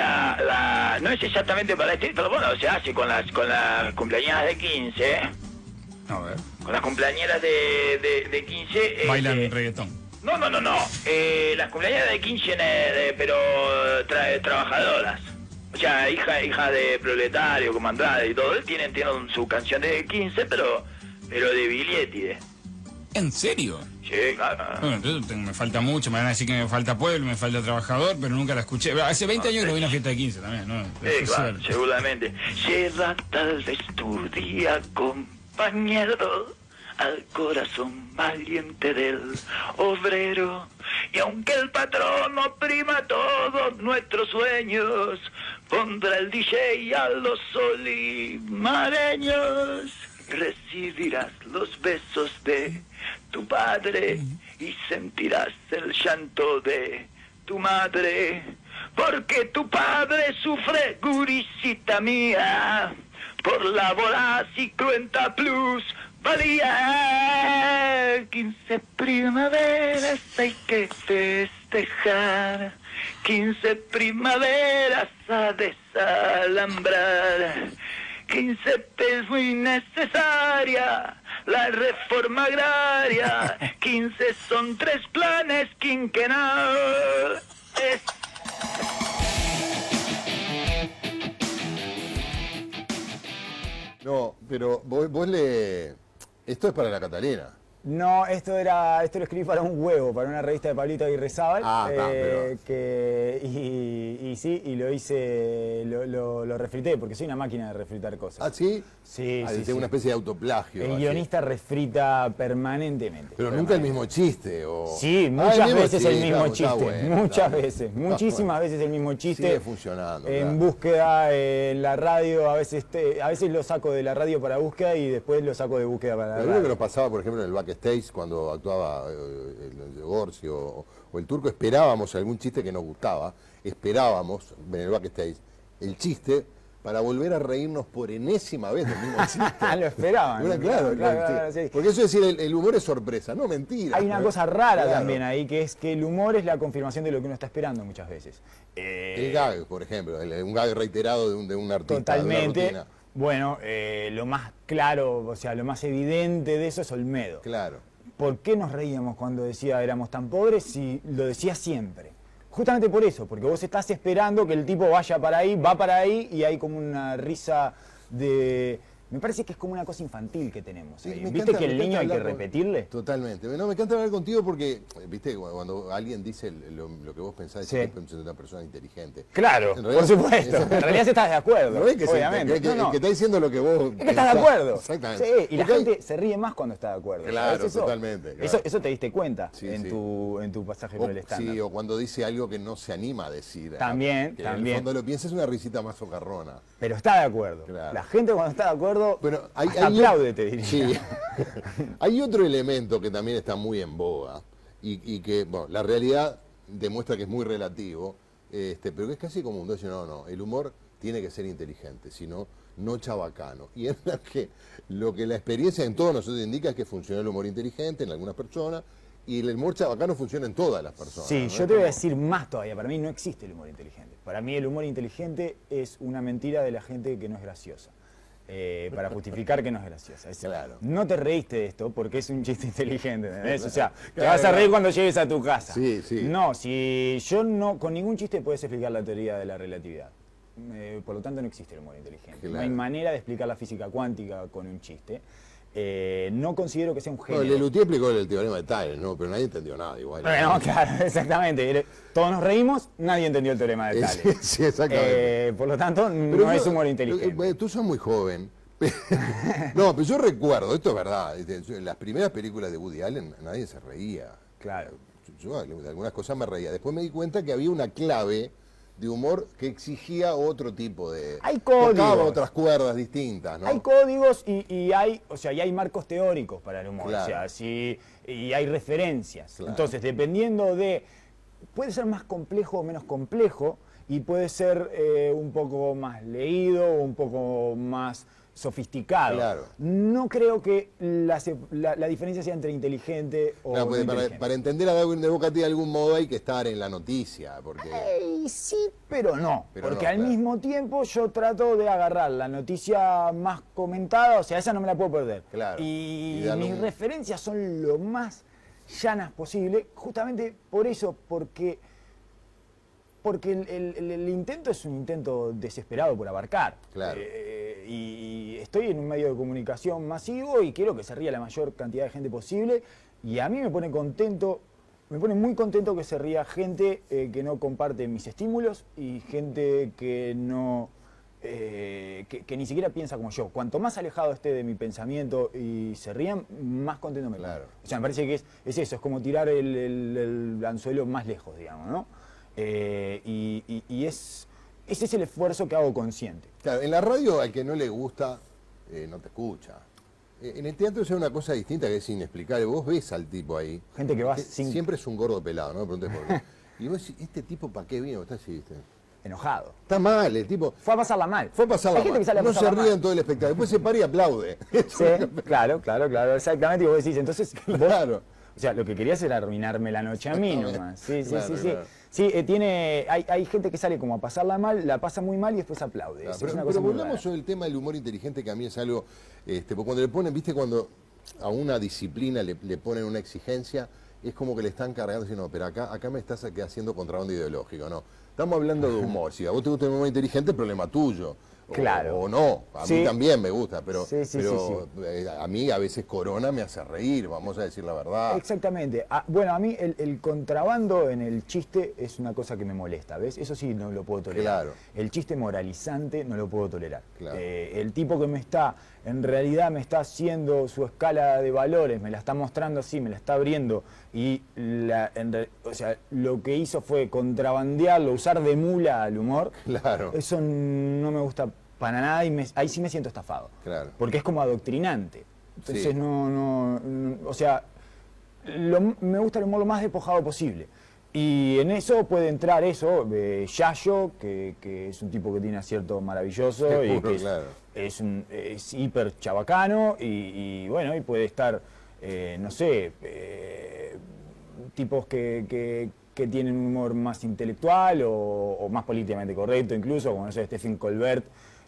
la, la, no es exactamente para este, pero bueno, se hace con las, con las cumpleañeras de 15, A ver. con las cumpleañeras de, de, de 15. Bailan este, reggaetón. No, no, no, no. Eh, las cumpleañeras de 15, eh, pero tra- trabajadoras. O sea, hija, hija de proletario, como Andrade y todo, tienen, tienen su canción de 15, pero, pero de Bilietide. ¿En serio? Sí, claro. Bueno, me falta mucho, me van a decir que me falta pueblo, me falta trabajador, pero nunca la escuché. Hace 20 años que vi una fiesta de 15 también, ¿no? Sí, claro, seguramente. Lleva tal vez tu día, compañero, al corazón valiente del obrero. Y aunque el patrón oprima todos nuestros sueños, pondrá el DJ a los solimareños. Recibirás los besos de padre y sentirás el llanto de tu madre, porque tu padre sufre, gurisita mía, por la voraz y cruenta plus valía. 15 primaveras hay que festejar, 15 primaveras a desalambrar. 15 es muy necesaria la reforma agraria. 15 son tres planes quinquenales. No, pero vos, vos le... Esto es para la Catalina. No, esto era, esto lo escribí para un huevo, para una revista de Pablito Aguirrezábal. Ah, está, pero- que, y, y sí, y lo hice, lo, lo, lo refrité, porque soy una máquina de refritar cosas. ¿Ah, sí? Sí, Ah, sí, sí. una especie de autoplagio. El así. guionista refrita permanentemente. Pero nunca el mismo chiste. O... Sí, Ah, muchas veces el mismo chiste. bueno, muchas veces, bueno. muchísimas veces el mismo chiste. Sigue funcionando, En claro. búsqueda, eh, en la radio, a veces, te- a veces lo saco de la radio para búsqueda y después lo saco de búsqueda para la Lo único que radio. nos pasaba, por ejemplo, en el backstage, cuando actuaba eh, el, el o, o el turco, esperábamos algún chiste que nos gustaba, esperábamos en el backstage el chiste para volver a reírnos por enésima vez del mismo chiste. Ah, lo esperaban. Bueno, claro, Claro, claro, claro, sí. sí. Porque eso es decir, el, el humor es sorpresa, no mentira. Hay una cosa rara también ahí, que es que el humor es la confirmación de lo que uno está esperando muchas veces. Eh, El gag, por ejemplo, el- un gag reiterado de un, de un artista. de una Totalmente. Bueno, eh, lo más claro, o sea, lo más evidente de eso es Olmedo. Claro. ¿Por qué nos reíamos cuando decía éramos tan pobres si lo decía siempre? Justamente por eso, porque vos estás esperando que el tipo vaya para ahí, va para ahí y hay como una risa de... Me parece que es como una cosa infantil que tenemos. Sí, ¿Viste encanta- que el niño hay que con- repetirle? Totalmente. No, me encanta hablar contigo porque, eh, viste, cu- cuando alguien dice lo, lo que vos pensás, Sí. es una persona inteligente. Claro, por supuesto. En realidad estás de acuerdo, ¿No ves que obviamente. que- que- No, no. que está diciendo lo que vos. Es que estás de acuerdo. Exactamente. Sí, y la hay- gente se ríe más cuando está de acuerdo. Claro, totalmente, claro. Eso, eso te diste cuenta Sí, en. Tu, en tu pasaje o, por el estándar. sí, o cuando dice algo que no se anima a decir. También, que también. El fondo lo piensa es una risita más socarrona. Pero está de acuerdo. Claro. La gente cuando está de acuerdo Bueno, hay, aplaude, te diría. Sí. hay otro elemento que también está muy en boga y, y que, bueno, la realidad demuestra que es muy relativo, este, pero que es casi común. Decir, no, no, el humor tiene que ser inteligente, sino no chabacano. Y es la que, lo que la experiencia en todos nosotros indica es que funciona el humor inteligente en algunas personas y el humor chabacano funciona en todas las personas. Sí, ¿no? yo te voy a como- decir más todavía. Para mí no existe el humor inteligente. Para mí el humor inteligente es una mentira de la gente que no es graciosa. Eh, para justificar que no es graciosa. Es- Claro. No te reíste de esto porque es un chiste inteligente, ¿entendés? O sea, te Claro, vas a claro. reír cuando llegues a tu casa. Sí, sí. No, si yo no, con ningún chiste puedes explicar la teoría de la relatividad. Eh, por lo tanto, no existe el humor inteligente. No hay manera de explicar la física cuántica con un chiste. Eh, no considero que sea un No, género. Lelutier explicó el teorema de Tyler, ¿no? Pero nadie entendió nada igual. Bueno, claro, exactamente. Todos nos reímos, nadie entendió el teorema de Sí, Tales. sí, exactamente. Eh, por lo tanto, Pero no yo- es humor eh, inteligente. eh, Tú sos muy joven. no, pero yo recuerdo, esto es verdad, en las primeras películas de Woody Allen nadie se reía. Claro. Yo de algunas cosas me reía. Después me di cuenta que había una clave de humor que exigía otro tipo de... Hay códigos. Tocaba otras cuerdas distintas, ¿no? Hay códigos y, y hay, o sea, y hay marcos teóricos para el humor. Claro. O sea, sí, y hay referencias. Claro. Entonces, dependiendo de. Puede ser más complejo o menos complejo, y puede ser eh, un poco más leído o un poco más sofisticado. Claro. No creo que la, la- la diferencia sea entre inteligente o No, para, entender a Darwin de Boca de algún modo hay que estar en la noticia, porque sí, pero no. Pero porque no, al claro. mismo tiempo yo trato de agarrar la noticia más comentada, o sea, esa no me la puedo perder. Claro. Y, mis un- referencias son lo más llanas posible, justamente por eso, porque, porque el, el- el- el intento es un intento desesperado por abarcar. Claro. Eh, y estoy en un medio de comunicación masivo y quiero que se ría la mayor cantidad de gente posible. Y a mí me pone contento, me pone muy contento que se ría gente eh, que no comparte mis estímulos y gente que no. eh, que, que ni siquiera piensa como yo. Cuanto más alejado esté de mi pensamiento y se rían, más contento me pongo. Claro. O sea, me parece que es, es eso, es como tirar el, el- el anzuelo más lejos, digamos, ¿no? Eh, y, y- y es, ese es el esfuerzo que hago consciente. Claro, en la radio al que no le gusta, eh, no te escucha. Eh, En el teatro es una cosa distinta que es inexplicable. Vos ves al tipo ahí. Gente que va que sin- Siempre es un gordo pelado, ¿no? Me por qué. Y vos decís, ¿este tipo para qué vino? Está así, ¿viste? Enojado. Está mal, el tipo. Fue a pasarla mal. Fue a pasarla mal. a No se ríe en todo el espectáculo. Después se para y aplaude. Sí, claro, claro, claro, exactamente. Y vos decís, entonces, vos- Claro. O sea, lo que querías era arruinarme la noche a mí nomás. Sí, sí, Claro, sí, sí. claro. Sí, eh, tiene, hay, hay gente que sale como a pasarla mal, la pasa muy mal y después aplaude. Claro, pero pero volvamos sobre el tema del humor inteligente, que a mí es algo, este, porque cuando le ponen, viste, cuando a una disciplina le, le ponen una exigencia, es como que le están cargando, diciendo, no, pero acá, acá me estás haciendo contrabando ideológico, ¿no? Estamos hablando de humor, si a vos te gusta el humor inteligente, problema tuyo. Claro. O, no, a Sí. mí también me gusta, pero, Sí, sí, pero eh, a mí a veces Corona me hace reír, vamos a decir la verdad. Exactamente. Ah, bueno, a mí el, el contrabando en el chiste es una cosa que me molesta, ¿ves? Eso sí no lo puedo tolerar. Claro. El chiste moralizante no lo puedo tolerar. Claro. Eh, el tipo que me está, en realidad me está haciendo su escala de valores, me la está mostrando así, me la está abriendo y la, en o sea, lo que hizo fue contrabandearlo, usar de mula al humor. Claro. Eso no me gusta para nada y me- ahí sí me siento estafado. Claro. Porque es como adoctrinante. Entonces Sí. no, no, no- o sea, lo- me gusta el humor lo más despojado posible. Y en eso puede entrar eso, eh, Yayo, que, que es un tipo que tiene acierto maravilloso y Seguro, que es, claro. es, un, es hiper chabacano y, y bueno, y puede estar, eh, no sé, eh, tipos que, que- que tienen un humor más intelectual o, o más políticamente correcto incluso, como no sé, Stephen Colbert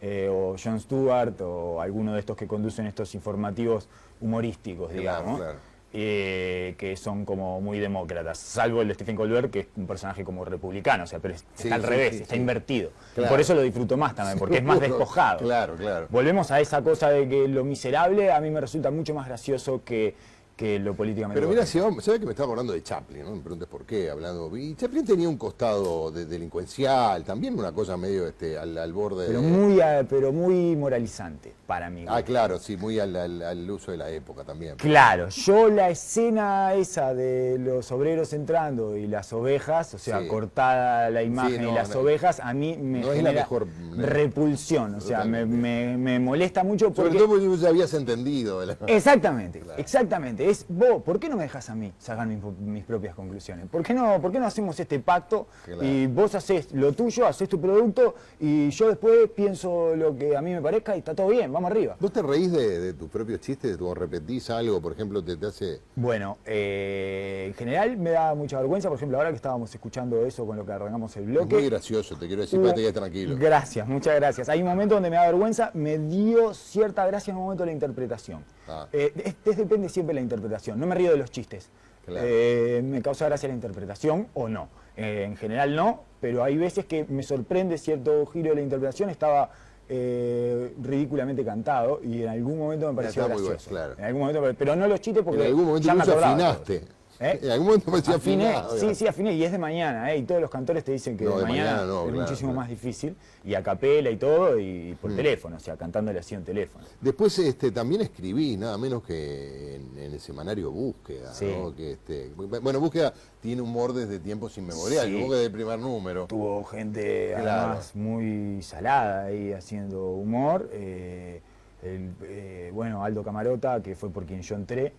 eh, o Jon Stewart o alguno de estos que conducen estos informativos humorísticos, digamos. claro. eh, que son como muy demócratas, salvo el de Stephen Colbert, que es un personaje como republicano, o sea, pero Sí, está al sí, revés, sí, está invertido. Claro. Y por eso lo disfruto más también, porque es más despojado. Claro, claro. Volvemos a esa cosa de que lo miserable a mí me resulta mucho más gracioso que, que lo políticamente Pero mira, si ¿sabes que me estaba acordando de Chaplin? ¿no? Me preguntes por qué, hablando. Y Chaplin tenía un costado de- delincuencial, también una cosa medio este, al, al borde pero de. muy, eh, pero muy moralizante para mí. Ah, claro, sí, muy al, al- al uso de la época también. Claro, yo la escena esa de los obreros entrando y las ovejas, o sea, Sí. cortada la imagen no, y las no. ovejas, a mí me No es la mejor- repulsión, o sea, me, me- me molesta mucho Sobre porque... todo porque ya habías entendido. la- Exactamente, exactamente. Es vos, ¿por qué no me dejas a mí sacar mis, mis propias conclusiones? ¿Por qué, no, ¿Por qué no hacemos este pacto Claro. y vos haces lo tuyo, haces tu producto y yo después pienso lo que a mí me parezca y está todo bien, vamos arriba? ¿Vos te reís de, de tus propios chistes? ¿Cuando repetís algo, por ejemplo, te, te hace. Bueno, eh, en general me da mucha vergüenza, por ejemplo, ahora que estábamos escuchando eso con lo que arrancamos el Es bloque. muy gracioso, te quiero decir, para que tranquilo. Gracias, muchas gracias. Hay un momento donde me da vergüenza, me dio cierta gracia en un momento de la interpretación. Ah. Eh, es- es- depende siempre de la interpretación, no me río de los chistes. Claro. Eh, me causa gracia la interpretación o no. Eh, en general no, pero hay veces que me sorprende cierto giro de la interpretación, estaba eh, ridículamente cantado y en algún momento me pareció bueno, gracioso. claro. En algún momento, me- pero no los chistes porque En algún momento ya me afinaste. ¿Eh? En algún momento parecía Afiné, afinado. sí, sí, afiné, y es de mañana, ¿eh? y todos los cantores te dicen que No, de, de mañana, mañana no, es claro, muchísimo claro. más difícil, y a capela y todo, y por Mm. teléfono, o sea, cantándole así en teléfono. Después este, también escribí, nada menos que en, en el semanario Búsqueda. Sí. ¿no? Que, este, bueno, Búsqueda tiene humor desde tiempos inmemoriales, Sí. Búsqueda del primer número. Tuvo gente Claro. además muy salada ahí haciendo humor. eh, el, eh, bueno, Aldo Camarota, que fue por quien yo entré,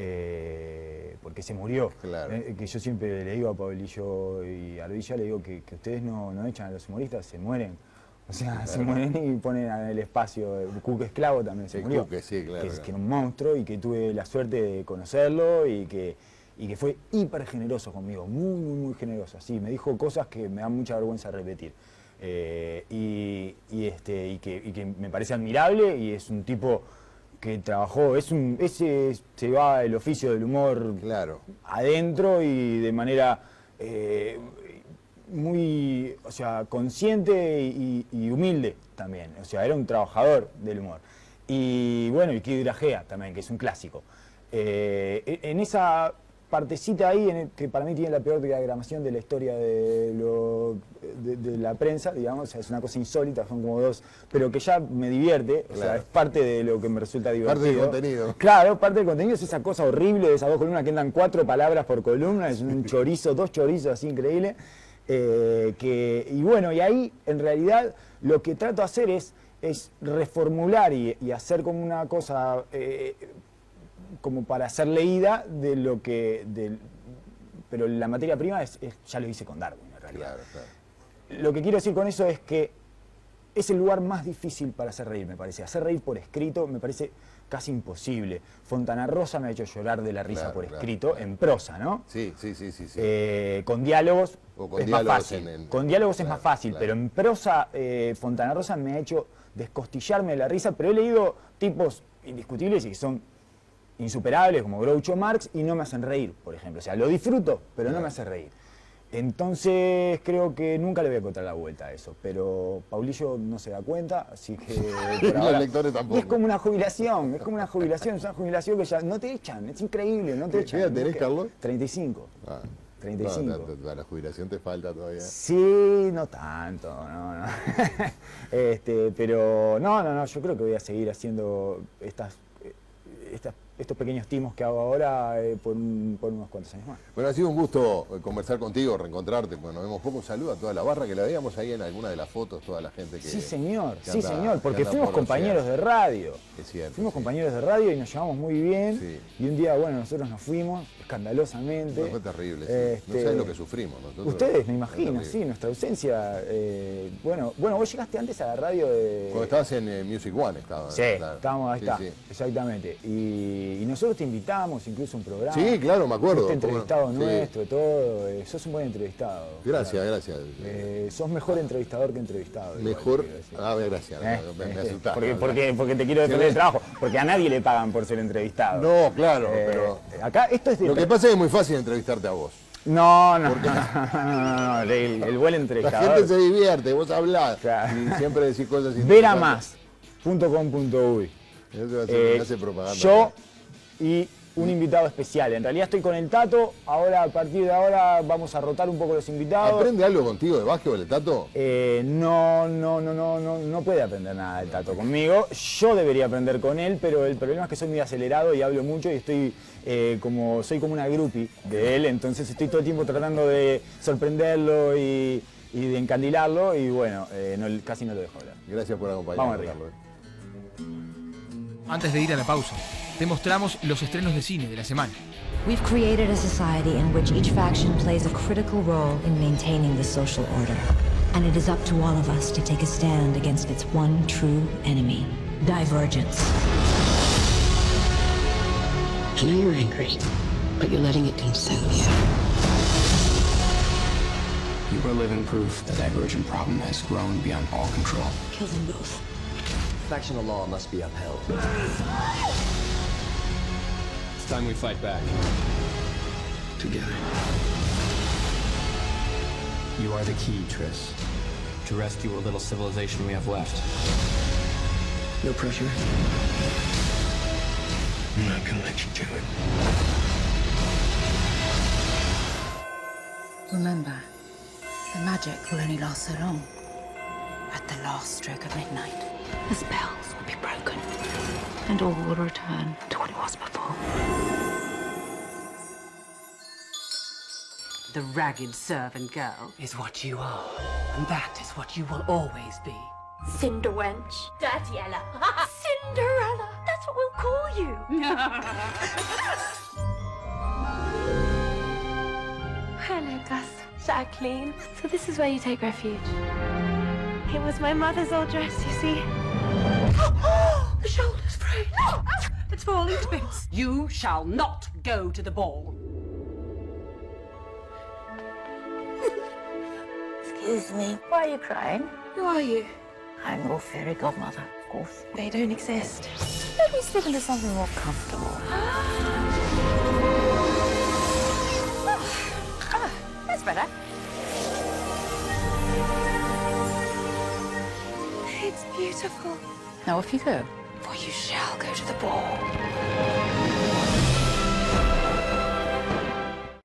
eh, porque se murió. Claro. Eh, que yo siempre le digo a Pablillo y a Ardilla, le digo que, que ustedes no, no echan a los humoristas, se mueren O sea, se mueren y ponen en el espacio. El Cuque Esclavo también se El murió. Cuque, sí, claro, Que, que era un monstruo y que tuve la suerte de conocerlo y que, y que fue hiper generoso conmigo, muy, muy, muy generoso. Así, me dijo cosas que me dan mucha vergüenza repetir. Eh, y, y, este, y, que, y que me parece admirable y es un tipo que trabajó, es un, ese se va el oficio del humor Claro. adentro y de manera eh, muy, o sea, consciente y, y humilde también. O sea, era un trabajador del humor. Y bueno, y Kid Dragea también, que es un clásico. Eh, en esa partecita ahí, en el- que para mí tiene la peor diagramación de la historia de, lo- de- de la prensa, digamos, o sea, es una cosa insólita, son como dos, pero que ya me divierte, o sea, es parte de lo que me resulta divertido. Parte del contenido. Claro, parte del contenido es esa cosa horrible de esas dos columnas que andan cuatro palabras por columna, es un chorizo, dos chorizos así increíble. eh, que, y bueno, y ahí en realidad lo que trato de hacer es, es reformular y, y hacer como una cosa eh, como para ser leída de lo que. del- pero la materia prima es, es- ya lo hice con Darwin en realidad. Claro, claro. Lo que quiero decir con eso es que es el lugar más difícil para hacer reír, me parece. Hacer reír por escrito me parece casi imposible. Fontana Rosa me ha hecho llorar de la risa Claro, por escrito, en prosa, ¿no? Sí, sí, sí, sí. sí. Eh, con diálogos O con es más fácil. en- en- con diálogos es más fácil, pero en prosa eh, Fontana Rosa me ha hecho descostillarme de la risa, pero he leído tipos indiscutibles y que son insuperables, como Groucho Marx, y no me hacen reír, por ejemplo. O sea, lo disfruto, pero no me hace reír. Entonces creo que nunca le voy a encontrar la vuelta a eso, pero Paulillo no se da cuenta, así que por Los ahora- lectores tampoco. Es como una jubilación, es como una jubilación, es una jubilación que ya no te echan, es increíble, no te ¿Qué echan. edad tenés, Carlos? 35. Ah, 35. no, la jubilación te falta todavía. Sí, no tanto, no, no. este, pero no, no, no, yo creo que voy a seguir haciendo estas, eh, estas- estos pequeños timos que hago ahora eh, por, un- por unos cuantos años más. Bueno, ha sido un gusto eh, conversar contigo, reencontrarte. Bueno, nos vemos poco. Un saludo a toda la barra que la veíamos ahí en alguna de las fotos, toda la gente que. Sí, señor, que sí, señor, que porque fuimos por compañeros de radio. Es cierto. Fuimos sí. compañeros de radio y nos llevamos muy bien. Sí. Y un día, bueno, nosotros nos fuimos escandalosamente. No, fue terrible. sí. No Este, sabes lo que sufrimos nosotros. Ustedes, me imagino, sí, nuestra ausencia. eh, bueno, bueno, vos llegaste antes a la radio de. Cuando estabas en eh, Music One, estabas. Sí, claro. estábamos, ahí está, sí. exactamente. Y, y nosotros te invitamos incluso a un programa. Sí, claro, me acuerdo. Fuiste entrevistado ¿Cómo no? Sí. nuestro, todo. eh, sos un buen entrevistado. Gracias, claro. gracias. Eh, sos mejor entrevistador que entrevistado. Mejor. Ah, gracias. Eh, me, me asustaste. porque, porque, porque te quiero defender el trabajo. Porque a nadie le pagan por ser entrevistado. No, claro, pero. Acá esto es de. Lo que pasa es que es muy fácil entrevistarte a vos. No, no, no, no, no, no, el, el buen La entrevistador. gente se divierte, vos hablás Claro. y siempre decís cosas interesantes. Veramás.com.uy Eso ser- Eh, hace propaganda. yo y un invitado especial. En realidad estoy con el Tato, ahora a partir de ahora vamos a rotar un poco los invitados. ¿Aprende algo contigo de básquetbol, el Tato? Eh, no, no, no, no, no, no puede aprender nada el Tato conmigo. Yo debería aprender con él, pero el problema es que soy muy acelerado y hablo mucho y estoy eh, como, soy como una groupie de él, entonces estoy todo el tiempo tratando de sorprenderlo y, y de encandilarlo y bueno, eh, no- casi no lo dejo hablar. Gracias por Vamos acompañarnos, arriba. Carlos. Antes de ir a la pausa, te mostramos los estrenos de cine de la semana. We've created a society in which each faction plays a critical role in maintaining the social order. And it is up to all of us to take a stand against its one true enemy divergence. I know you're angry, but you're letting it consume you. You are living proof the divergent problem has grown beyond all control. Kill them both. Factional law must be upheld. It's time we fight back. Together. You are the key, Triss. To rescue what little civilization we have left. No pressure. I'm not gonna let you do it. Remember, the magic will only last so long. At the last stroke of midnight, the spells will be broken, and all will return to what it was before. The ragged servant girl is what you are, and that is what you will always be. Cinderwench. Dirty Ella. Cinderella. That's what we'll call you. Hello, Gus. Jacqueline. So this is where you take refuge. It was my mother's old dress, you see. the shoulder's free. It's falling to bits. You shall not go to the ball. Excuse me. Why are you crying? Who are you? I'm your fairy godmother, of course. They don't exist. Let me slip into something more comfortable. ah, that's better. Beautiful. Now off you go. For you shall go to the ball.